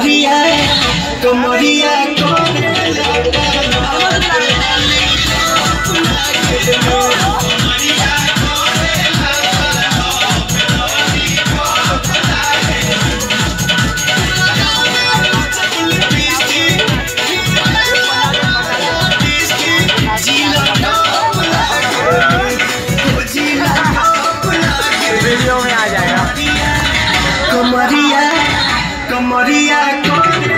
कमरिया तो कमरिया वीडियो में आ जाएगा। तो कमरिया María con